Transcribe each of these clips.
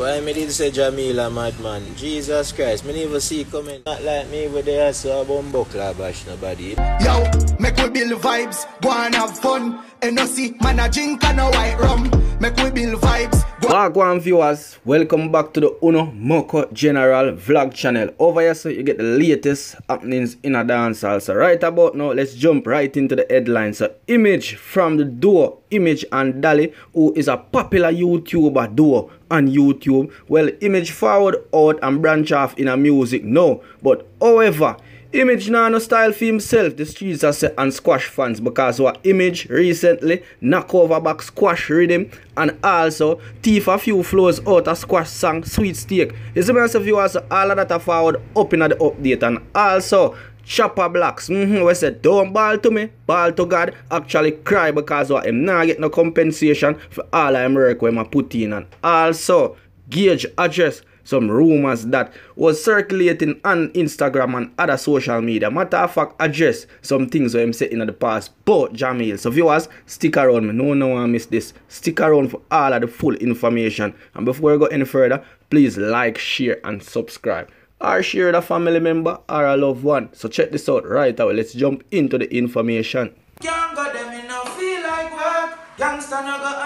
Why me did say Jamila madman? Jesus Christ, me never see comment. Not like me with the ass of bumbuckler bash nobody. Yo, make we build vibes, go and have fun. And no see, man a drink and a white rum. Make we build vibes, go Wagwan viewers, welcome back to the Uno Mucko General Vlog channel. Over here so you get the latest happenings in a dancehall. So right about now, let's jump right into the headlines. So image from the duo Image and Dali, who is a popular YouTuber duo on YouTube. Well, Image forward out and branch off in a music no. But however, Image now no style for himself, the streets are set on squash fans because what Image recently knock over back squash rhythm and also thief a few flows out of squash song Sweet Steak. You see myself viewers, all of that are forward up in the update and also Chopper Blacks, mm-hmm, we said don't ball to me, ball to God, actually cry because what him not get no compensation for all I'm work when I put in and also Gage address some rumors that was circulating on Instagram and other social media. Matter of fact, address some things I'm saying in the past. But Jahmiel, so viewers, stick around. Me no no one miss this. Stick around for all of the full information. And before we go any further, please like, share, and subscribe. Or share the family member or a loved one. So check this out right away. Let's jump into the information. Can't go them in feel like work. Gangsta no go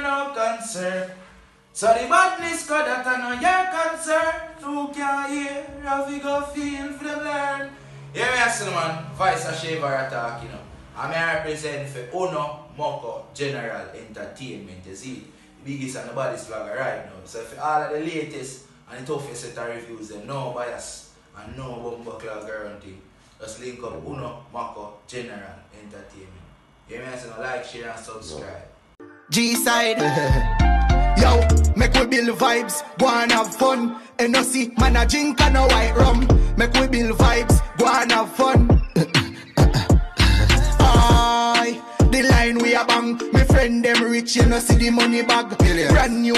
no concern. So the badness go that I know your concern. Who can hear how we go feel for them learn. Yeah, me ask you, man. Vice a shaver attack, you know. I'm here represent for Uno Mucko General Entertainment. You see, the biggest and the baddest vlogger right now. So for all of the latest and the toughest set of reviews, them no bias and no bumbuckler guarantee. Just link up Uno Mucko General Entertainment. You hear me? So like, share, and subscribe. G side. Yo, make we build vibes, go and have fun. And no see, man a drink and a white rum. Make we build vibes, go and have fun. Aye, the line we a bang. Me friend them rich, you know see the money bag. Brand new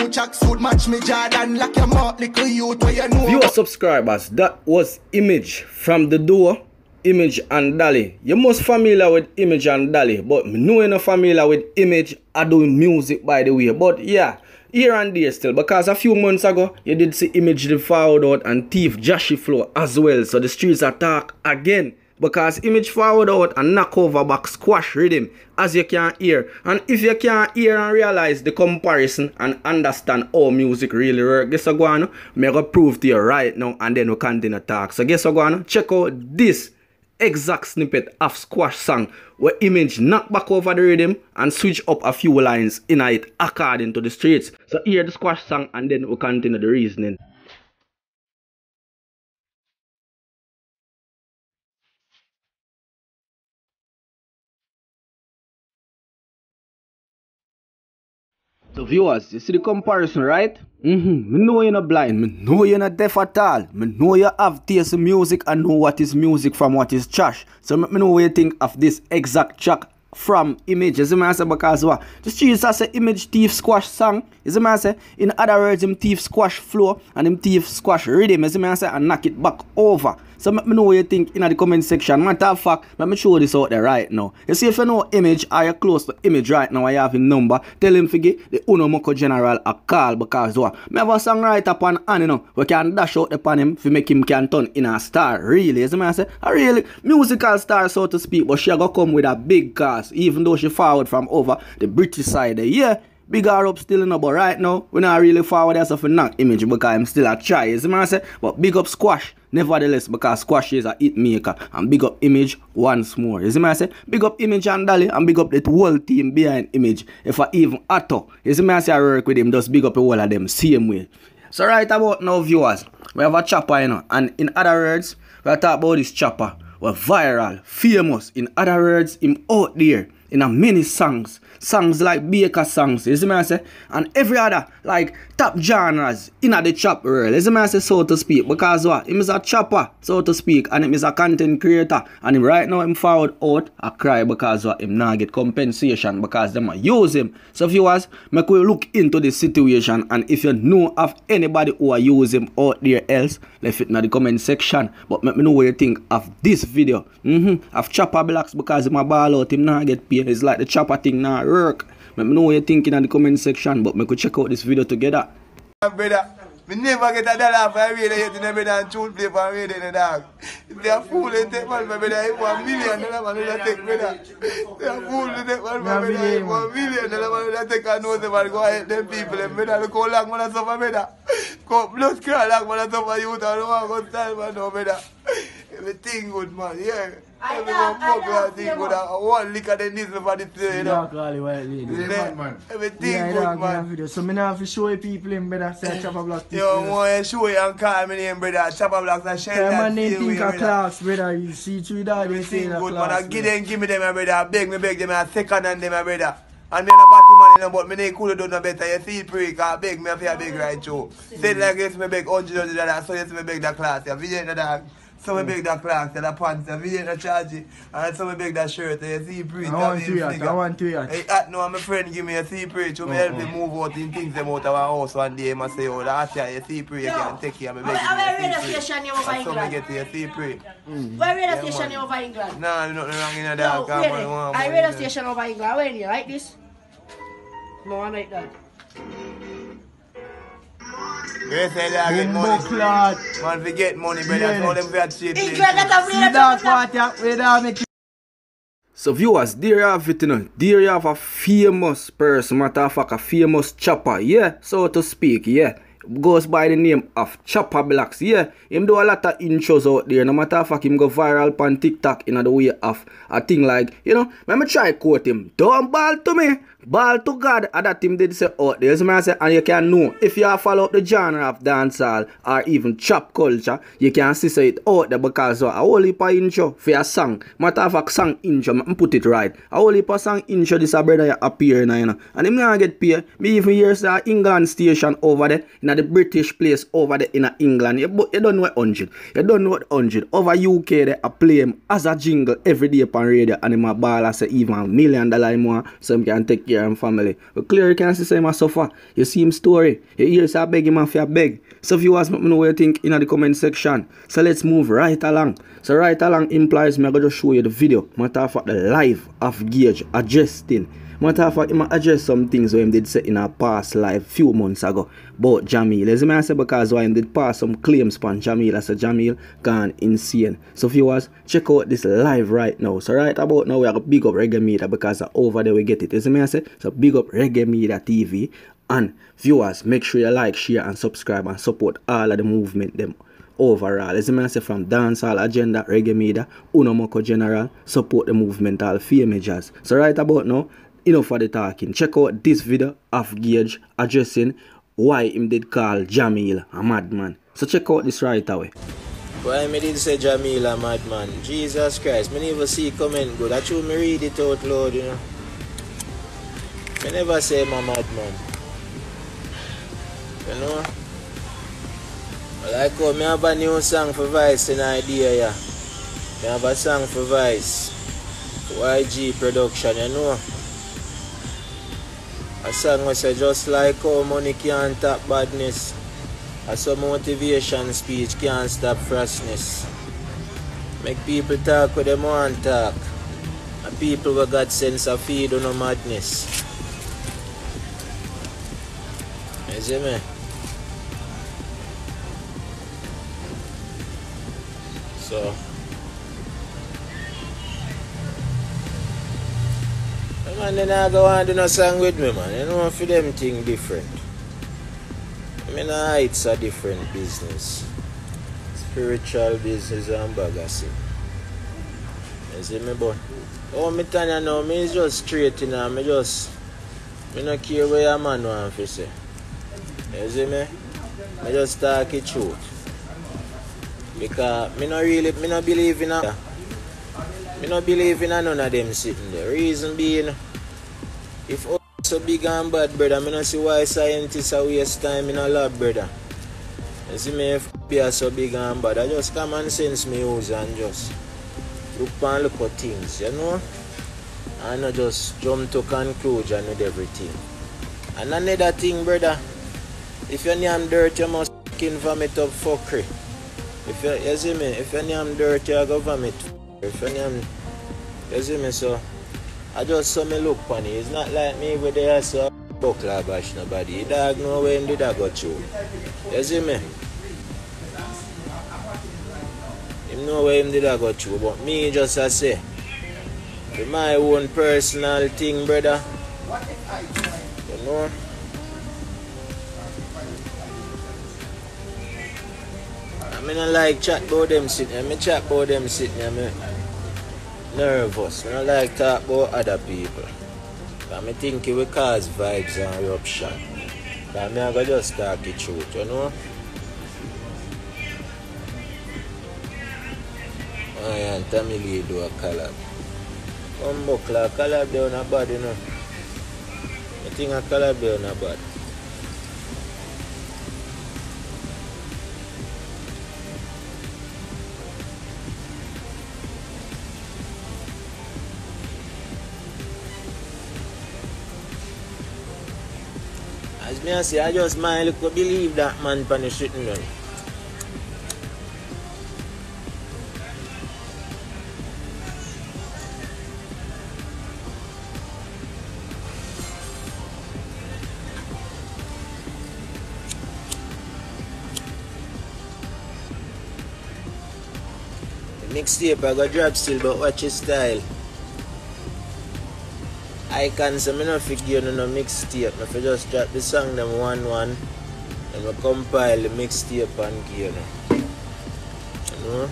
match me Jordan. Lock your mouth, little youth, where you know. Viewer subscribers, that was Image from the duo Image and Dali. You're most familiar with Image and Dali, but me know you're not familiar with Image are doing music by the way. But yeah, here and there still, because a few months ago, you did see Image the forward out and Thief Joshy Flow as well. So the streets attack again. Because image forward out and knock over back squash rhythm as you can hear. And if you can hear and realize the comparison and understand how music really work, guess what going Me go prove to you right now and then we continue talk. So guess what going Check out this exact snippet of squash song where image knock back over the rhythm and switch up a few lines in it according to the streets. So hear the squash song and then we continue the reasoning. So viewers, you see the comparison, right? Mm-hmm. Me know you're not blind. Me know you're not deaf at all. Me know you have taste in music and know what is music from what is trash. So me know what you think of this exact track from image. You see me I say because what? The streets I say image thief squash song. You see me I say? In other words, him thief squash flow and him thief squash rhythm. You see me I say? And knock it back over. So let me know what you think in the comment section. Matter of fact, let me show this out there right now. You see if you know image or you're close to image right now, I have his number. Tell him give the Uno Mucko General a call because what? Me have a song right up on hand, you know. We can dash out upon him to make him can turn in a star. Really, you see me I say? A really musical star so to speak. But she gonna come with a big cast. Even though she forward from over the British side. There. Yeah. Big up still, you know, but right now, we not really forward as of a knock image because I'm still a try, you see what I say? But big up Squash, nevertheless, because Squash is a hit maker. And big up Image once more. You see what I say? Big up Image and Dali and big up the whole team behind Image. If I even Atto, you see what I say? I work with him, just big up all of them, same way. So right about now, viewers, we have a chopper, you know, and in other words, we are talking about this chopper. We're viral, famous. In other words, him out there in a many songs. Songs like Baker songs, you see me I say? And every other like top genres in the chop world, you see me I say so to speak. Because what? Him is a chopper, so to speak, and him is a content creator. And him right now him forward out I cry because what him not get compensation because them a use him. So if you viewers, make we look into the situation and if you know of anybody who a use him out there else, left it in the comment section. But make me know what you think of this video. Mm-hmm. Of chopper blacks because him a ball out, him not get paid. It's like the chopper thing not work. Let me know what you're thinking in the comment section, but we could check out this video together. brother. Me never get a dollar for a radio yet in brother and truth play for a radio in a dog. They are they take for one million dollar take. They are they take for one million dollar take go them people. Suffer suffer. Everything good man, yeah. I Everyone know, I fuck know, that thing good. man. Uh, One liquor they need for the play, you know. Dark Rally White Lady. Yeah, Everything Yeah, good dog, man. video. So me now have to show you people in better say chopper block. Yo, man, show you and call me name, brother. Chopper blocks and shell Yeah, that man, they stay think with a brother. class, brother. You see through that, they say Everything a good, man. I give them, give me them, my brother. I beg me, beg them, I second and them, my brother. And then a party man, you know, but me they could have done no better. You see, pray, cause I beg me, I feel beg right through. Say like this, me beg hundred, hundred dollars, so yes, me beg that class. You see, the dog. So me mm. beg that class, the pants, you see, the charge, it. and so me beg that shirt. You see, pray. I want to hear, I want to hear. Hey, at no, my friend give me a sea preach. You me help me move out in things them out of our house one day. I say, oh, that's yeah, you see preach, you can take care of me. I'm a radio station here over And so me England. get to you see preach. Mm. Where radio station man. over England? Nah, nothing wrong in No, that. wait there. I radio station over England. Where you like this? No, I like that. They say they get money. clot. Man, we get money, brother. Yeah. So them got cheap. England, that See that station. party up with So viewers, there you have it, you know. There you have a famous person, matter of fact, a famous chopper, yeah, so to speak, yeah. Goes by the name of Chopper Blacks, yeah. Him do a lot of intros out there, no matter of fact, him go viral on TikTok in the way of a thing like, you know, let me try quote him. Don't ball to me, ball to God. other him did say out there. So I say, and you can know, if you follow up the genre of dancehall or even chop culture, you can see say it out there because uh, a whole heap of intro for a song. Matter of fact, song intro, me put it right. A whole heap of song intro, this a brother appear now, you know. And him gonna get paid. Me even hear say England station over there, in the British place over there in England. You, but you don't know what 100. You don't know what 100. Over UK, they a play him as a jingle every day on radio, and him a ball as say even a million dollar more, so can take care him family. But clear you can see him a suffer. You see him story. You hear say beg him if you beg. So viewers, let me know what you think in the comment section. So let's move right along. So right along implies me I go just show you the video. Matter of fact, the live of Gage adjusting. Matter of fact, him adjust some things where him did say in a past live few months ago about Jahmiel. As I say because why him did pass some claims upon Jahmiel as a Jahmiel gone insane. So if you viewers, check out this live right now. So right about now we are big up Reggae Media because over there we get it. As I say, so big up Reggae Media TV and viewers make sure you like, share and subscribe and support all of the movement them overall. As I say from dancehall agenda, reggae media, Unomoko general, support the movement all fame jazz. So right about now, enough for the talking. Check out this video of Gage addressing why him did call Jahmiel a madman. So check out this right away. Why me did say Jahmiel a madman? Jesus Christ, me never see comment good. I me read it out loud, you know. Me never say a madman. You know? Like how me have a new song for Vice in idea, yeah. Me have a song for Vice. YG production, you know. A song we say just like how money can't stop badness. A some motivation speech can't stop freshness. Make people talk with them want talk. And people will God sense of feed on no madness. You see me? So, the man den a go an do no sang with me man. You know, for them thing different. I mean, uh, it's a different business. Spiritual business and bagasin. You see me, boy? Oh, me tell you now, me is just straight, you know, me just, me no care where a man want to say. You see me? Me just talk the truth. Because me not really me not believe in a me no believe in a none of them sitting there. Reason being if so big and bad brother, me no see why scientists are waste time in a lab brother. You see me if be a so big and bad, I just common sense me use and just look and look at things, you know? And not just jump to conclusion with everything. And another thing, brother, if your name dirt, you must fucking vomit up fuckery. If you, you see me, if your name dirt, you go vomit. If your name, you see me, so I just saw me look funny. It's not like me with the so buckler bash nobody. The dog know when the dog got through. You see me? Him know where him did I go through, but me just I say, my own personal thing, brother. You know? I I like chat about them sitting. I mean, chat about them sitting. I mean, nervous. I don't like talk about other people. But I think it will cause vibes and eruption. I mean, I go just talk the truth, you know? Oh yeah, and Tommy Lee do a collab. One buckler, collab on a bad, you know. I think a collab on a bad. Me I say, I just mind look believe that man pan the done. The mixtape I got drop still but watch his style. Icon so me no figure no no mixtape. Me fi just drop the song them one one and we compile the mixtape and gear. You know?